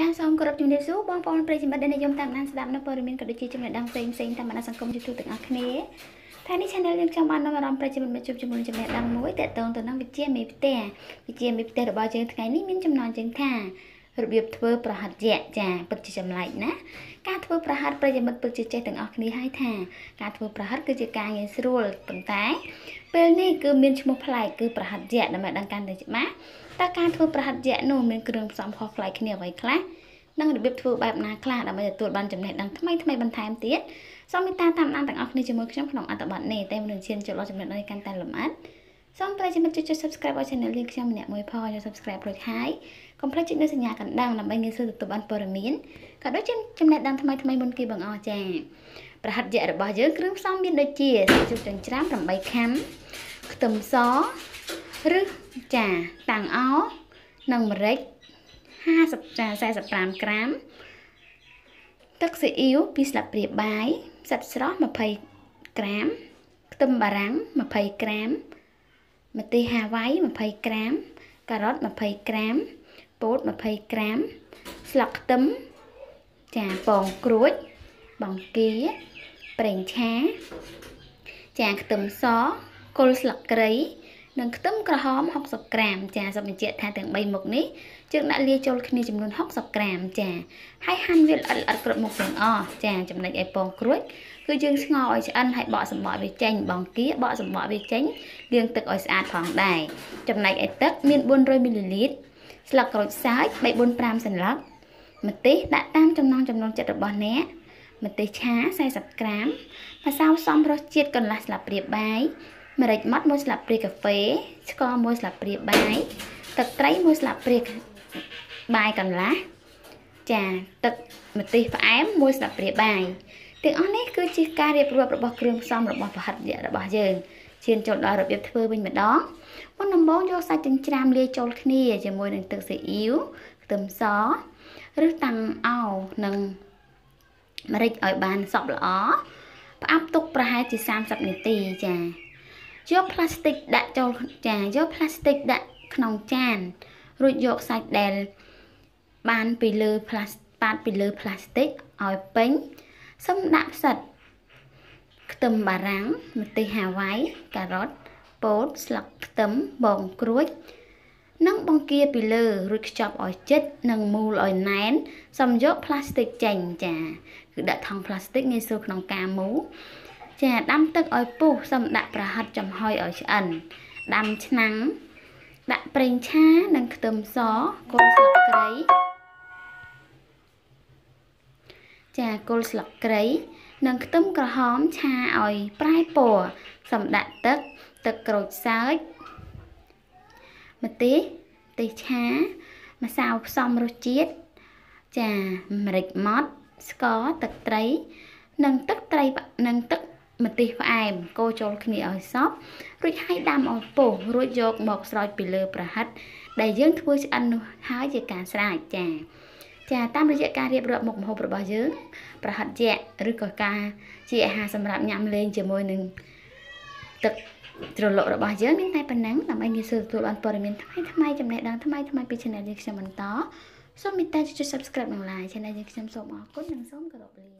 ចាសសូមគោរពជំរាបសួរបងប្អូនប្រិយមិត្តដែលនិយមតាមដានស្ដាប់នៅព័ត៌មានក៏ដូចជាចំណេះដឹងផ្សេងផ្សេងតាមបណ្ដាសង្គម YouTube ទាំងអស់គ្នាថ្ងៃនេះ Channel យើងខ្ញុំបាននាំអារម្មណ៍ប្រិយមិត្តមកជួបជាមួយចំណេះដឹងមួយតកតងទៅនឹងវិជ្ជាមេផ្ទះវិជ្ជាមេផ្ទះរបស់យើងថ្ងៃនេះមានចំណងជើងថា របៀបធ្វើប្រហិតយៈចាពិតជាចម្លែកណាការធ្វើប្រហិតប្រិយមិត្តពិតជាចេះទាំងអស់គ្នាហើយថាការធ្វើប្រហិតគឺជាការងាយស្រួលប៉ុន្តែពេលនេះគឺមានឈ្មោះប្លែកគឺប្រហិតយៈដើម្បីដឹងកាន់តែច្បាស់តើការធ្វើប្រហិតយៈនោះមានគ្រឿងផ្សំខុសប្លែកគ្នាអ្វីខ្លះនិងរបៀបធ្វើបែបណាខ្លះដើម្បីទទួលបានចំណេះដឹងថ្មីថ្មីបន្ថែមទៀតសូមមេត្តាតាមដានទាំងអស់គ្នាជាមួយខ្ញុំក្នុងអត្ថបទនេះតែមុននឹងឈានចូលដល់ចំណេះដឹងកាន់តែលម្អិត សូមប្រិយមិត្តជួយចុច Subscribe ឲ្យ Channel យើងខ្ញុំម្នាក់មួយផងយក Subscribe រួចហើយកុំភ្លេចចុចនូវសញ្ញាកណ្ដឹងដើម្បីងាយស្រួលទទួលបានព័ត៌មានក៏ដូចជាចំណេះដឹងថ្មីថ្មីមុនគេបងអស់ចា៎ប្រហិតយៈរបស់យើងគ្រឿងផ្សំមានដូចជាសាច់ជ្រូកចិញ្ច្រាំ8ខាំខ្ទឹមសឬចាតាំងអោនិងម្រេច50ចា45ក្រាម ទឹកស៊ីអ៊ីវ2ស្លាបព្រាបាយផ្សិតស្រស់20ក្រាម ខ្ទឹមបារាំង20ក្រាម ម្ទេសហាវ៉ៃ20ក្រាម ការ៉ុត20ក្រាមពោត20ក្រាម ស្លឹកខ្ទឹមចាពងក្រួច បង្គាប្រេងឆាចាខ្ទឹមសគល់ស្លឹកគ្រៃ និងខ្ទឹមក្រហម60ក្រាមចាសូមបញ្ជាក់ថាទាំង3មុខនេះយើងដាក់លាយចូលគ្នាចំនួន60ក្រាមចាហើយហាន់វាល្អិតល្អិតគ្រប់មុខទាំងអស់ចាចំណុចឯពងក្រួចគឺយើងស្ងោរឲ្យឆ្អិនហើយបកសំបកវាចេញបងគាបកសំបកវាចេញលាងទឹកឲ្យស្អាតផងដែរចំណែកឯទឹកមាន400មីលីលីត្រស្លឹកក្រូចសើច3 4 5សន្លឹកម្ទេសដាក់តាមចំណង់ចំណូលចិត្តរបស់អ្នកម្ទេសឆា40ក្រាមម្សៅសំរសជាតិកន្លះស្លាបព្រាបាយ ម្រេចម៉ត់1ស្លាបព្រាកាហ្វេស្ករ1ស្លាបព្រាបាយទឹកត្រី1ស្លាបព្រាបាយកន្លះចាទឹកម្ទេសផ្អែម1ស្លាបព្រាបាយទាំងអស់នេះគឺជាការរៀបរាប់របស់គ្រឿងផ្សំរបស់ប្រហិតយៈរបស់យើងឈានចូលដល់របៀបធ្វើវិញម្ដងមុនដំបូងយកសាច់ចិញ្ច្រាំលាយចូលគ្នាជាមួយនឹងទឹកស៊ីអ៊ីវខ្ទឹមសឬតាំងអោនិងម្រេចឲ្យបានសព្វល្អផ្អាប់ទុកប្រហែលជា30នាទីចា យកផ្លាស្ទិកដាក់ចូលចាយកផ្លាស្ទិកដាក់ក្នុងចាន រួចយកសាច់ដែលបានពីលើផ្លាស្ប៉ាតពីលើផ្លាស្ទិកឲ្យពេញសឹមដាក់ផ្សិតខ្ទឹមបារាំងម្ទេសហាវ៉ៃការ៉ុតពោតស្លឹកខ្ទឹមបងក្រួចនិងបង្គាពីលើរួចខ្ចប់ឲ្យជិតនិងមូលឲ្យណែនសំយកផ្លាស្ទិកចេញចា គឺដាក់ថង់ផ្លាស្ទិកងាយស្រួលក្នុងការមូល ចាដាំទឹកឲ្យពុះសឹមដាក់ប្រហិតចំហុយឲ្យឆ្អិនដាំឆ្នាំងដាក់ប្រេងឆានិងខ្ទឹមសគល់ស្លឹកគ្រៃចាគល់ស្លឹកគ្រៃនិងខ្ទឹមក្រហមឆាឲ្យប្រែពណ៌សំដាក់ទឹកទឹកក្រូចសើចម្ទេសម្ទេសឆាម្សៅផ្សំរសជាតិចាម្រេចម៉ត់ស្ករទឹកត្រី និងទឹកត្រីនិងទឹក ម្ទេសផ្អែមកូរចូលគ្នាឲ្យសព្វរួចហើយដាំឲ្យពុះរួចយកមកស្រោចពីលើប្រហិត ដែលយើងធ្វើឆ្អិននោះហើយជាការស្រេចចា៎ចាតាមរយៈការរៀបរាប់មុខម្ហូបរបស់យើងប្រហិតយៈឬក៏ការជាអាហារសម្រាប់ញ៉ាំលេងជាមួយនឹងទឹកជ្រលក់របស់យើងមានតែប៉ុណ្ណឹងដើម្បីងាយស្រួលទទួលបានព័ត៌មានថ្មីថ្មីចំណេះដឹងថ្មីថ្មីពី Channel យើងខ្ញុំបន្តសូមមេត្តាចុច Subscribe និង Like Channel យើងខ្ញុំសូមអរគុណនិងសូមគោរពលា